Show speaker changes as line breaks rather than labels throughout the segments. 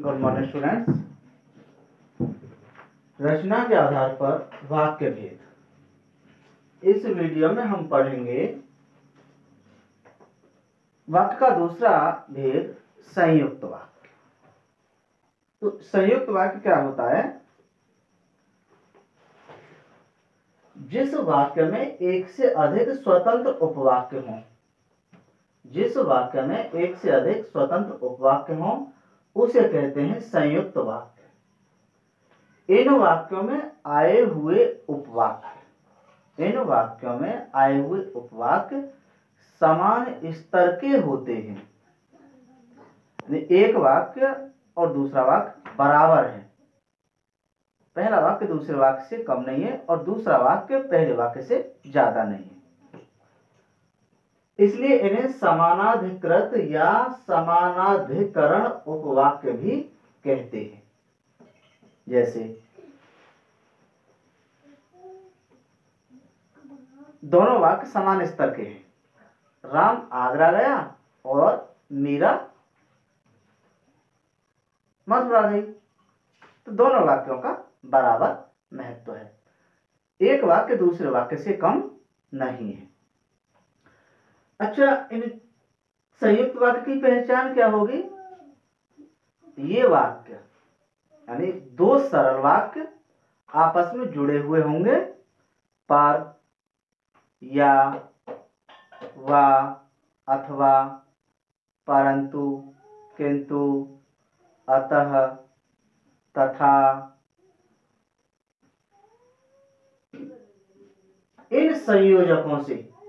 Good morning students रचना के आधार पर वाक्य भेद। इस वीडियो में हम पढ़ेंगे वाक्य का दूसरा भेद संयुक्त वाक्य। तो संयुक्त वाक्य क्या होता है? जिस वाक्य में एक से अधिक स्वतंत्र उपवाक्य हों, जिस वाक्य में एक से अधिक स्वतंत्र उपवाक्य हों उसे कहते हैं संयुक्त वाक्य। इन वाक्यों में आए हुए उपवाक्य इन वाक्यों में आए हुए उपवाक्य समान स्तर के होते हैं। एक वाक्य और दूसरा वाक्य बराबर है। पहला वाक्य दूसरे वाक्य से कम नहीं है और दूसरा वाक्य पहले वाक्य से ज़्यादा नहीं है। इसलिए इन्हें समानाधिकृत या समानाधिकरण उपवाक्य भी कहते हैं। जैसे, दोनों वाक्य समान स्तर के हैं। राम आगरा गया और मीरा मथुरा गई। तो दोनों वाक्यों का बराबर महत्व है। एक वाक्य दूसरे वाक्य से कम नहीं है। अच्छा इन संयुक्त वाक्य की पहचान क्या होगी? ये वाक्य, यानी दो सरल वाक्य आपस में जुड़े हुए होंगे, पर या, वा, अथवा, परंतु, किंतु, अतः, तथा। इन संयोजकों से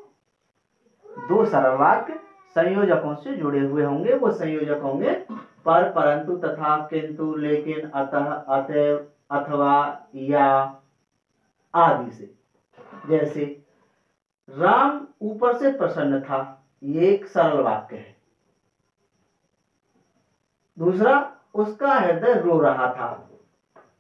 दो सरल वाक्य संयोजकों से जुड़े हुए होंगे, वो संयोजक होंगे। पर परंतु तथा किंतु, लेकिन अतः, अतएव, अथवा, या आदि से। जैसे, राम ऊपर से प्रसन्न था, ये एक सरल वाक्य है। दूसरा, उसका हृदय रो रहा था।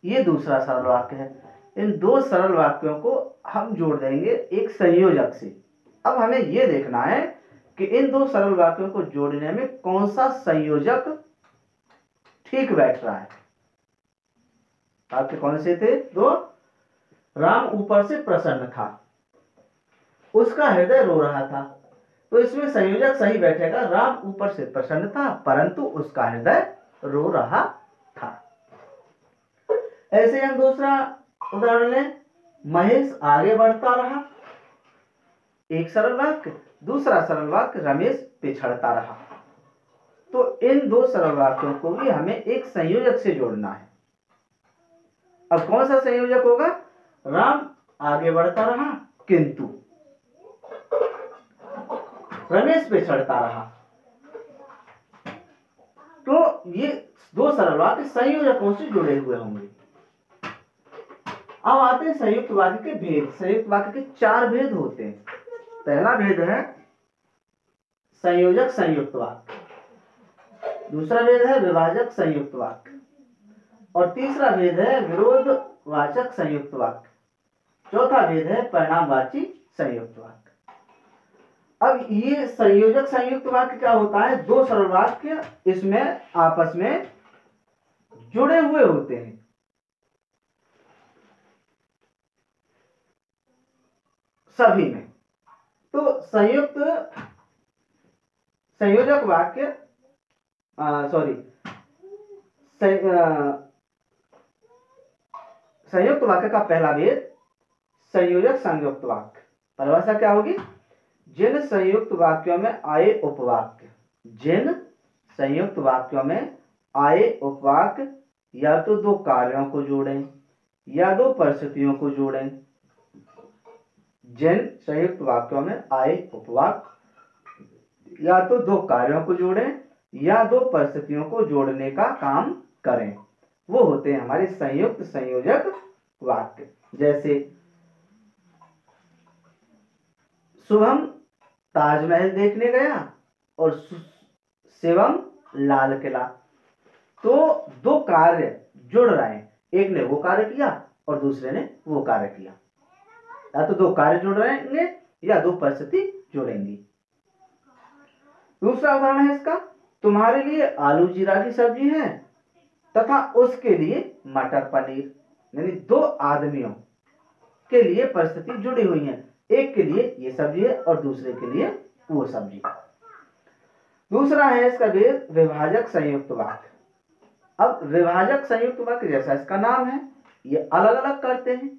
ये दूसरा सरल वाक्य है। इन दो सरल वाक्यों को हम जोड़ देंगे एक संयोजक से। अब हमें यह देखना है कि इन दो सरल वाक्यों को जोड़ने में कौन सा संयोजक ठीक बैठ रहा है? आपके कौन से थे? दो। राम ऊपर से प्रसन्न था। उसका हृदय रो रहा था। तो इसमें संयोजक सही बैठेगा। राम ऊपर से प्रसन्न था, परंतु उसका हृदय रो रहा था। ऐसे हम दूसरा उदाहरण लें। महेश आगे बढ़ता रहा। एक सरल वाक्य, दूसरा सरल वाक्य रमेश पिछड़ता रहा। तो इन दो सरल वाक्यों को भी हमें एक संयोजक से जोड़ना है। अब कौन सा संयोजक होगा? राम आगे बढ़ता रहा, किंतु। रमेश पिछड़ता रहा। तो ये दो सरल वाक्य संयोजकों से जुड़े हुए होंगे। अब आते हैं संयुक्त वाक्य के भेद। संयुक्त वाक्य के चार भेद होते हैं। पहला भेद है संयोजक संयुक्त वाक्य। दूसरा भेद है विभाजक संयुक्त वाक्य। और तीसरा भेद है विरोध वाचक संयुक्त वाक्य। चौथा भेद है परिणामवाची संयुक्त वाक्य। अब ये संयोजक संयुक्त वाक्य क्या होता है? दो सरल वाक्य इसमें, आपस में जुड़े हुए होते हैं। सभी में। तो संयुक्त, संयोजक वाक्य सॉरी संयुक्त वाक्य का पहला भेद, संयोजक संयुक्त वाक्य। परिभाषा क्या होगी? जिन संयुक्त वाक्यों में आए उपवाक्य, जिन संयुक्त वाक्यों में आए उपवाक्य, या तो दो कार्यों को जोड़ें, या दो परिस्थितियों को जोड़ें जिन संयुक्त वाक्यों में आए उपवाक, या तो दो कार्यों को जोड़ें, या दो परिस्थितियों को जोड़ने का काम करें। वो होते हैं हमारे संयुक्त संयोजक वाक्य। जैसे, शुभम ताजमहल देखने गया और शिवम लाल किला। तो दो कार्य जुड़ रहे हैं। एक ने वो कार्य किया और दूसरे ने वो कार्य किया। या तो दो कार्य जुड़ रहेंगे या दो परिस्थिति जुड़ेंगी। दूसरा उदाहरण है इसका, तुम्हारे लिए आलू जीरा की सब्ज़ी है तथा उसके लिए मटर पनीर, यानी दो आदमियों के लिए परिस्थिति जुड़ी हुई है। एक के लिए ये सब्ज़ी है और दूसरे के लिए वो सब्ज़ी दूसरा है इसका भेद विभाजक संयुक्त वाक्य। अब विभाजक संयुक्त वाक्य जैसा इसका नाम है, ये अलग अलग करते हैं।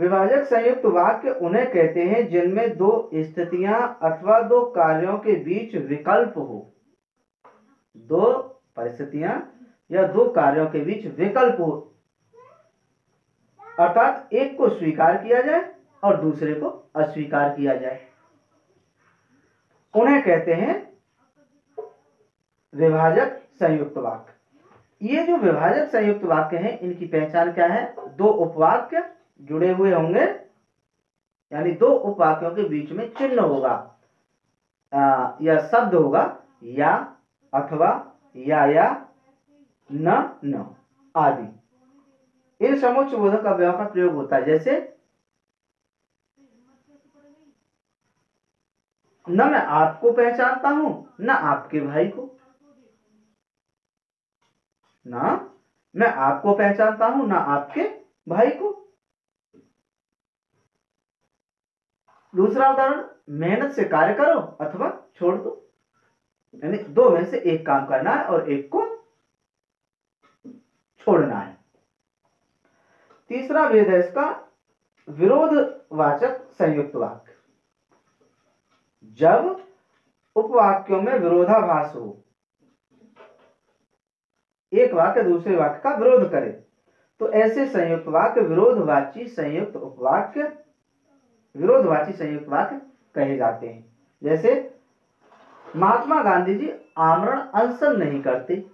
विभाजक संयुक्त वाक्य उन्हें कहते हैं, जिनमें दो स्थितियाँ अथवा दो कार्यों के बीच विकल्प हो। दो परिस्थितियाँ या दो कार्यों के बीच विकल्प हो। अर्थात एक को स्वीकार किया जाए और दूसरे को अस्वीकार किया जाए। उन्हें कहते हैं विभाजक संयुक्त वाक्य। ये जो विभाजक संयुक्त वाक्य हैं, इनकी पहचान क्या है? दो उपवाक्य जुड़े हुए होंगे यानी दो उपवाक्यों के बीच में चिन्ह होगा। आ, या शब्द होगा या अथवा या या न न आदि। इन समुच्च बोधक अवयव का प्रयोग होता है जैसे न मैं आपको पहचानता हूँ न आपके भाई को। ना मैं आपको पहचानता हूँ ना आपके भाई को। दूसरा उदाहरण, मेहनत से कार्य करो अथवा छोड़ दो। यानी दो में से एक काम करना है और एक को छोड़ना है। तीसरा भेद है इसका, विरोधवाचक संयुक्त वाक्य। जब उपवाक्यों में विरोधाभास हो, एक वाक्य दूसरे वाक्य का विरोध करे तो ऐसे संयुक्त वाक्य, विरोधवाची संयुक्त उपवाक्य विरोधवाची संयुक्त वाक्य कहे जाते हैं। जैसे महात्मा गांधी जी आमरण अनशन नहीं करते।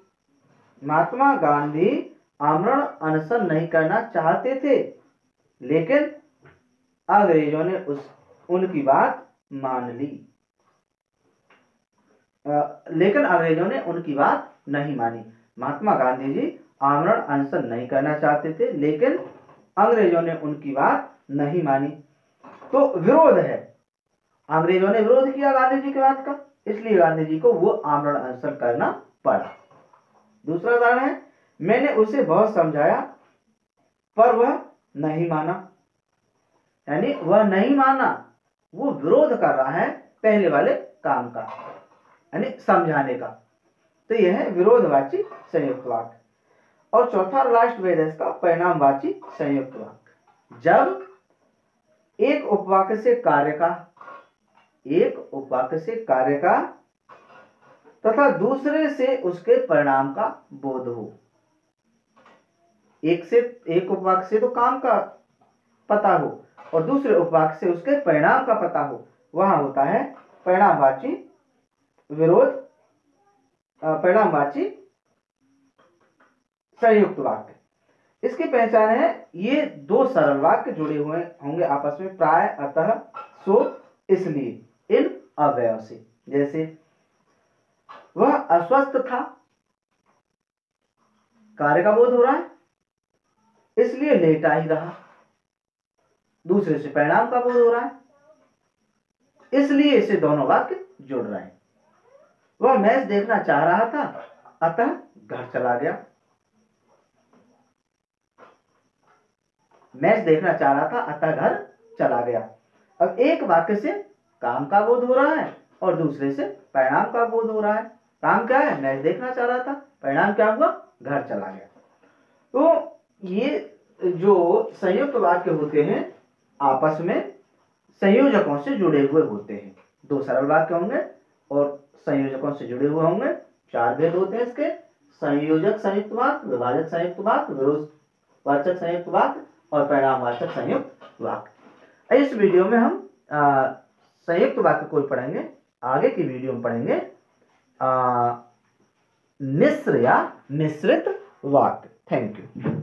महात्मा गांधी आमरण अनशन नहीं करना चाहते थे। लेकिन अंग्रेज़ों ने उस उनकी बात मान ली। आ, लेकिन अंग्रेज़ों ने उनकी बात नहीं मानी। महात्मा गांधी जी आमरण अनशन नहीं करना चाहते थे लेकिन अंग्रेज़ों ने उनकी बात नहीं मानी। तो विरोध है। अंग्रेज़ों ने विरोध किया गांधी जी की बात का, इसलिए गांधी जी को वो आमरण अनशन करना पड़ा। दूसरा उदाहरण है, मैंने उसे बहुत समझाया, पर वह नहीं माना। यानी वह नहीं माना, वो विरोध कर रहा है पहले वाले काम का, यानी समझाने का। तो यह है विरोधवाची संयुक्त वाक्य। और चौथा लास्ट वेद इसका परिणामवाची संयुक्त वाक्य। जब एक उपवाक्य से कार्य का, एक उपवाक्य से कार्य का, तथा दूसरे से उसके परिणाम का बोध हो। एक से, एक उपवाक से तो काम का पता हो, और दूसरे उपवाक से उसके परिणाम का पता हो, वहाँ होता है परिणामवाची विरोध परिणामवाची संयुक्त वाक्य। इसकी पहचान है, ये दो सरल वाक्य जुड़े हुए होंगे आपस में, प्राय, अतः, सो, इसलिए, इन अवयव से। जैसे, वह अस्वस्थ था, कार्य का बोध हो रहा है, इसलिए लेटा ही रहा। दूसरे से परिणाम का बोध हो रहा है, इसलिए इसे दोनों वाक्य जुड़ रहे हैं। वह मैच देखना चाह रहा था, अतः घर चला गया। मैच देखना चाह रहा था अतः घर चला गया। अब एक वाक्य से काम का बोध हो रहा है और दूसरे से परिणाम का बोध हो रहा है। काम क्या है? मैच देखना चाह रहा था, परिणाम क्या हुआ? घर चला गया। तो ये जो संयुक्त वाक्य होते हैं, आपस में संयोजकों से जुड़े हुए होते हैं। दो सरल वाक्य होंगे और संयोजकों से जुड़े हुए होंगे। चार भेद होते हैं इसके। संयोजक संयुक्त वाक्य, विभाजक संयुक्त वाक्य विरोधवाचक संयुक्त वाक्य और परिणामवाचक संयुक्त वाक्य। इस वीडियो में हम संयुक्त वाक्य को पढ़ेंगे, आगे की वीडियो में पढ़ेंगे मिश्र या मिश्रित वाक्य। Thank you